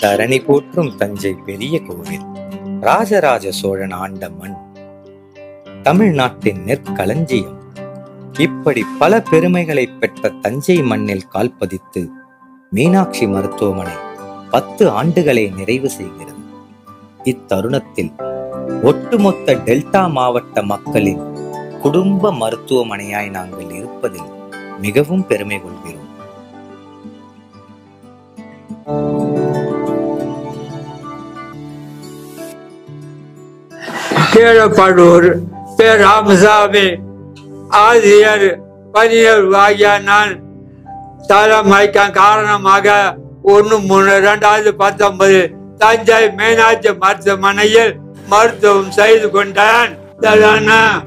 தரணி போற்றும் தஞ்சை பெரிய கோவில் ராஜராஜ சோழன் ஆண்ட மண் தமிழ்நாட்டின் நெற்களஞ்சியம். இப்படி பல பெருமைகளை பெற்ற தஞ்சை மண்ணில் கால்பதித்து மீனாட்சி மருத்துவமனை பத்து ஆண்டுகளை நிறைவு செய்கிறது. இத்தருணத்தில் ஒட்டுமொத்த டெல்டா மாவட்ட மக்களின் குடும்ப மருத்துவமனையாய் நாங்கள் இருப்பதில் மிகவும் பெருமை கொள்கிறோம். கீழப்படூர் பே ராமசாமி ஆசிரியர் பணியர் ஆகிய நான் தலைமைக்க காரணமாக ஒன்று மூணு ரெண்டாயிரத்தி பத்தொன்பது தஞ்சை மீனாட்சி மருத்துவமனையில் மருத்துவம் செய்து கொண்டேன்.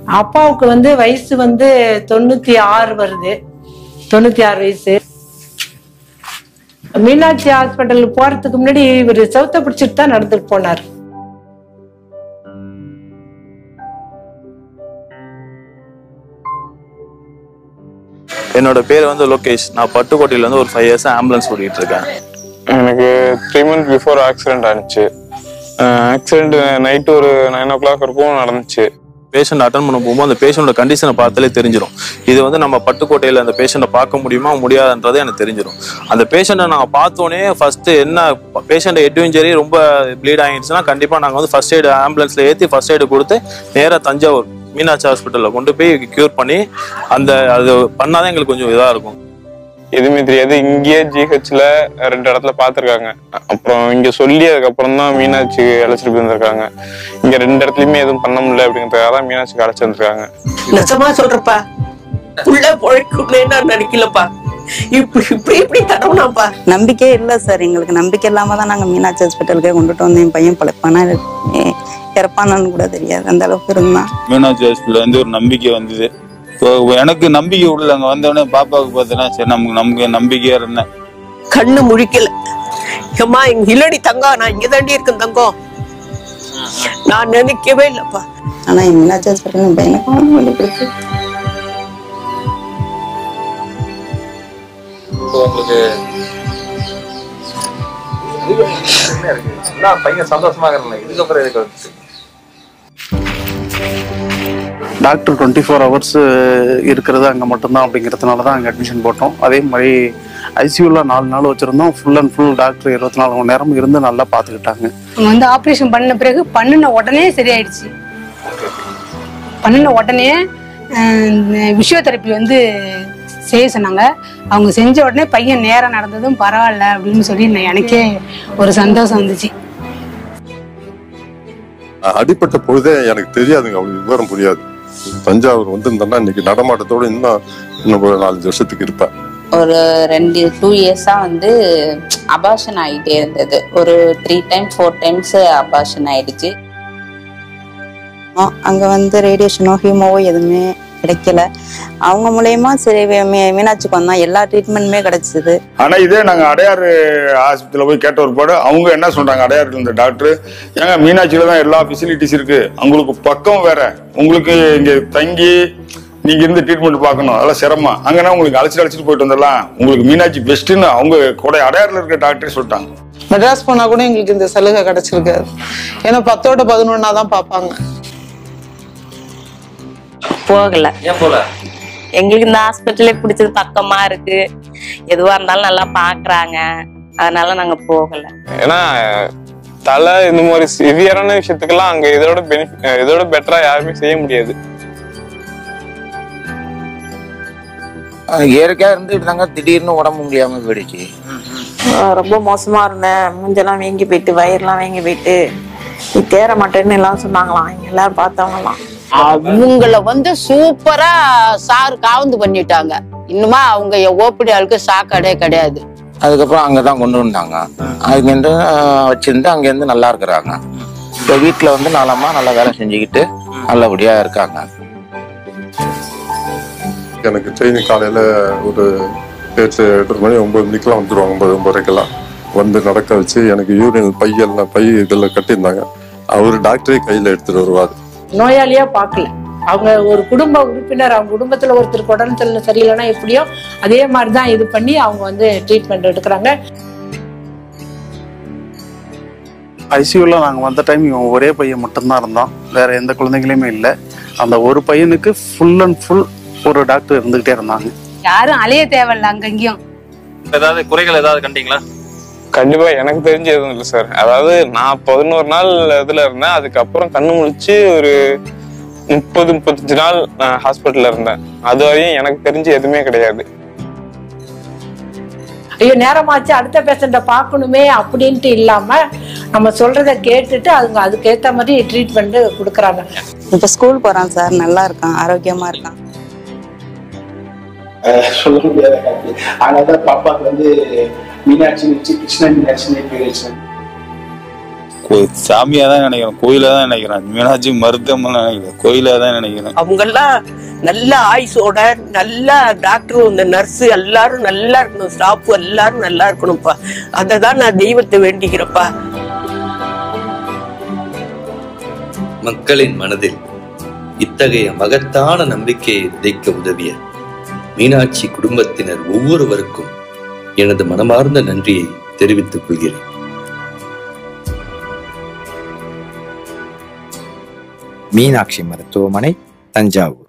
அப்பாவுக்கு வந்து வயசு வந்து தொண்ணூத்தி ஆறு வருது. தொண்ணூத்தி ஆறு வயசு. மீனாட்சி ஹாஸ்பிட்டல் போறதுக்கு முன்னாடி இவர் செவத்த பிடிச்சிட்டு தான் நடந்துட்டு போனார். என்னோட பேர் வந்து லோகேஷ். நான் பட்டுக்கோட்டையில இருந்து ஒரு ஃபைவ் இயர்ஸ் ஆம்புலன்ஸ் ஓடிட்டு இருக்கேன். எனக்கு த்ரீ மந்த் பிஃபோர் ஆக்சிடென்ட் ஆனிச்சு. ஆக்சிடென்ட் நைட்டு ஒரு நைன் ஓ கிளாக் இருக்கும் நடந்துச்சு. பேஷண்ட் அட்டன் பண்ண போகும்போது அந்த பேஷண்டோட கண்டிஷனை பார்த்தாலே தெரிஞ்சிடும் இது வந்து நம்ம பட்டுக்கோட்டையில் அந்த பேஷண்ட்டை பார்க்க முடியுமா முடியாதுன்றதே எனக்கு தெரிஞ்சிடும் அந்த பேஷண்ட்டை நாங்கள் பார்த்தோன்னே ஃபர்ஸ்ட் என்ன பேஷண்ட்டை ஹெட் இன்ஜரி ரொம்ப ப்ளீட் ஆகிடுச்சுன்னா கண்டிப்பாக நாங்கள் வந்து ஃபர்ஸ்ட் எய்டு ஆம்புலன்ஸில் ஏற்றி ஃபர்ஸ்ட் எய்டு கொடுத்து நேராக தஞ்சாவூர் மீனாட்சி ஹாஸ்பிட்டலில் கொண்டு போய் க்யூர் பண்ணி அந்த அது பண்ணாதான் எங்களுக்கு கொஞ்சம் இதாக இருக்கும். எதுவுமே தெரியாது. இங்கேயே ஜிஹெச்ல ரெண்டு இடத்துல பார்த்துருக்காங்க. அப்புறம் இங்க சொல்லி அதுக்கப்புறம் தான் மீனாட்சி அழைச்சிட்டு போயிருந்திருக்காங்க. இங்க ரெண்டு இடத்துலயுமே எதுவும் பண்ண முடியல அப்படிங்கிறதுக்காக தான் மீனாட்சிக்கு அழைச்சி வந்திருக்காங்க. நிஜமா சொல்றப்பா உள்ள பொழைக்கும்னே நான் நினைக்கலப்பா? இப்படி இப்படி இப்படி தடவுனாப்பா? நம்பிக்கையே இல்லை சார். எங்களுக்கு நம்பிக்கை இல்லாம தான் நாங்கள் மீனாட்சி ஹாஸ்பிட்டலுக்கே கொண்டுட்டு வந்தோம். என் பையன் பழைப்பானா இறப்பானான்னு கூட தெரியாது. அந்த அளவுக்கு இருந்தான். மீனாட்சி ஹாஸ்பிட்டல் வந்து ஒரு நம்பிக்கை வந்தது. எனக்கு நம்பிக்கை உள்ள அங்கே வந்தோடனே பாப்பாவுக்கு பார்த்தீங்கன்னா சரி நமக்கு நமக்கு நம்பிக்கையா இருந்தேன் கண்ணு முழிக்கல. இங்க இல்லடி தங்கம் நான் இங்க தாண்டி இருக்கேன் தங்கம் நான் நினைக்கவே இல்லப்பா. ஆனா என் மீனாட்சி ஹாஸ்பிட்டல் என் பையனுக்கு ஒன்றும் பண்ணி கொடுத்து உங்களுக்கு பையன் சந்தோஷமாக இருந்தாங்க இதுக்கப்புறம் எதுக்கு டாக்டர் டுவெண்ட்டி ஃபோர் ஹவர்ஸ் இருக்கிறது அங்கே மட்டும்தான் அப்படிங்கிறதுனால தான் அங்கே அட்மிஷன் போட்டோம். அதே மாதிரி ஐசியூவில் நாலு நாள் வச்சுருந்தோம். ஃபுல் அண்ட் ஃபுல் டாக்டர் இருபத்தி நாலு மணி நேரம் இருந்து நல்லா பார்த்துக்கிட்டாங்க அவங்க வந்து ஆப்ரேஷன் பண்ண பிறகு பண்ணின உடனே சரியாயிடுச்சு. பண்ணின உடனே விஷயோதெரப்பி வந்து செய்ய சொன்னாங்க. அவங்க செஞ்ச உடனே பையன் நேரம் நடந்ததும் பரவாயில்ல அப்படின்னு சொல்லி நான் எனக்கே ஒரு சந்தோஷம் வந்துச்சு. அடிப்பட்ட பொழுதே எனக்கு தெரியாதுங்க அவ்வளவு விவரம் புரியாது. தஞ்சாவூர் வந்திருந்தேன்னா இன்னைக்கு நடமாட்டத்தோட இன்னும் இன்னும் ஒரு நாலஞ்சு வருஷத்துக்கு இருப்பேன். ஒரு ரெண்டு டூ இயர்ஸா வந்து அபாஷன் ஆகிட்டே இருந்தது. ஒரு three time four times abortion ஆயிடுச்சு. அங்க வந்து ரேடியேஷனோ ஹீமோவோ எதுவுமே கிடைக்கல. அவங்க மூலயமா சரி மீனாட்சிக்கு வந்தோம் எல்லா ட்ரீட்மெண்ட்டுமே கிடைச்சது. ஆனா இதே நாங்க அடையாறு ஆஸ்பத்திரியில போய் கேட்ட ஒரு பாடு அவங்க என்ன சொல்றாங்க? அடையாறுல இருந்த டாக்டர் ஏங்க மீனாட்சியில தான் எல்லா ஃபெசிலிட்டிஸ் இருக்கு. உங்களுக்கு பக்கம் வேற. உங்களுக்கு இங்க தங்கி நீங்க இருந்து ட்ரீட்மெண்ட் பார்க்கணும். அதெல்லாம் சிரமம். அங்கன்னா உங்களுக்கு அழைச்சிட்டு அழைச்சிட்டு போயிட்டு வந்துடலாம்? உங்களுக்கு மீனாட்சி பெஸ்ட்னு அவங்க கூட அடையாறுல இருக்க டாக்டரே சொல்லிட்டாங்க. மெட்ராஸ் போனா கூட எங்களுக்கு இந்த சலுகை கிடைச்சிருக்காது. ஏன்னா பத்தோட பதினொன்னா தான் பார்ப்பாங்க. போகல. எங்களுக்கு இந்த ஹாஸ்பிட்டலே பிடிச்சது பக்கமா இருக்கு. எதுவா இருந்தாலும் நல்லா பாக்குறாங்க. அதனால நாங்க போகல. ஏன்னா தலை இந்த மாதிரி சிவியரான விஷயத்துக்கெல்லாம் அங்க இதோட பெனிஃபிட் இதோட பெட்டரா யாருமே செய்ய முடியாது. இயற்கையா இருந்துட்டு தாங்க திடீர்னு உடம்பு முடியாம போயிடுச்சு. ரொம்ப மோசமா இருந்தேன். மூஞ்செல்லாம் வீங்கி போயிட்டு வயிறுலாம் வீங்கி போயிட்டு. நீ தேற மாட்டேன்னு எல்லாம் சொன்னாங்களாம். எல்லாரும் பார்த்தவங்கலாம். அவங்கள வந்து சூப்பரா சார் காவந்து பண்ணிட்டாங்க. இன்னுமா அவங்க ஓப்படி ஆளுக்கு சாக்காடே கிடையாது. அதுக்கப்புறம் அங்கதான் கொண்டு வந்தாங்க. அங்கிருந்து வச்சிருந்து அங்கேருந்து நல்லா இருக்கிறாங்க. இப்போ வீட்டில் வந்து நலமா நல்லா வேலை செஞ்சுக்கிட்டு நல்லபடியா இருக்காங்க. எனக்கு ட்ரெயின் காலையில ஒரு எட்டு எட்டு மணி ஒன்பது மணிக்கெல்லாம் வந்துருவாங்க ஒன்பது ஒன்பதரைக்கெல்லாம். வந்து நடக்க வச்சு எனக்கு யூரின் பையெல்லாம் பை இதெல்லாம் கட்டியிருந்தாங்க. அவர் டாக்டரே கையில எடுத்துட்டு வருவார். நோயாளியா பார்க்கல. அவங்க ஒரு குடும்ப உறுப்பினர் அவங்க குடும்பத்துல ஒருத்தருக்கு உடம்பு சரியில்லைன்னா எப்படியோ அதே மாதிரி தான் இது பண்ணி அவங்க வந்து ட்ரீட்மெண்ட் எடுக்கிறாங்க. ஐசியூவில் நாங்கள் வந்த டைம் இவன் ஒரே பையன் மட்டும்தான் இருந்தான். வேற எந்த குழந்தைங்களுமே இல்லை. அந்த ஒரு பையனுக்கு ஃபுல் அண்ட் ஃபுல் ஒரு டாக்டர் இருந்துகிட்டே இருந்தாங்க. யாரும் அலைய தேவையில்ல அங்கங்கேயும். ஏதாவது குறைகள் ஏதாவது கண்டீங்களா? கண்டிப்பா எனக்கு தெரிஞ்சு எதுவும் இல்லை சார். அதாவது நான் பதினோரு நாள் இதுல இருந்தேன். அதுக்கப்புறம் கண்ணு முழிச்சு ஒரு முப்பது முப்பத்தஞ்சு நாள் ஹாஸ்பிட்டல்ல இருந்தேன். அது வரையும் எனக்கு தெரிஞ்சு எதுவுமே கிடையாது. ஐயோ நேரமாச்சு. அடுத்த பேஷண்ட்டை பார்க்கணுமே அப்படின்ட்டு இல்லாம நம்ம சொல்றத கேட்டுட்டு அவங்க அதுக்கேத்த மாதிரி ட்ரீட்மெண்ட் கொடுக்குறாங்க. இப்ப ஸ்கூல் போறான் சார். நல்லா இருக்கான். ஆரோக்கியமா இருக்கான். சொல்ல முடியாத. காட்சி அதனாலதான் பாப்பாக்கு வந்து மீனாட்சி வச்சு கிருஷ்ண மீனாட்சினே பேர் சாமியா தான் நினைக்கிறேன் கோயிலா தான் நினைக்கிறேன். மீனாட்சி மருத்துவமனை நினைக்கிறேன் கோயிலா தான் நினைக்கிறேன். அவங்கெல்லாம் நல்ல ஆயுசோட நல்ல டாக்டர் இந்த நர்ஸ் எல்லாரும் நல்லா இருக்கணும் ஸ்டாஃப் எல்லாரும் நல்லா இருக்கணும்ப்பா. அதை தான் நான் தெய்வத்தை வேண்டிக்கிறேன்ப்பா. மக்களின் மனதில் இத்தகைய மகத்தான நம்பிக்கையை விதைக்க உதவிய மீனாட்சி குடும்பத்தினர் ஒவ்வொருவருக்கும் எனது மனமார்ந்த நன்றியை தெரிவித்துக் கொள்கிறேன். மீனாட்சி மருத்துவமனை தஞ்சாவூர்.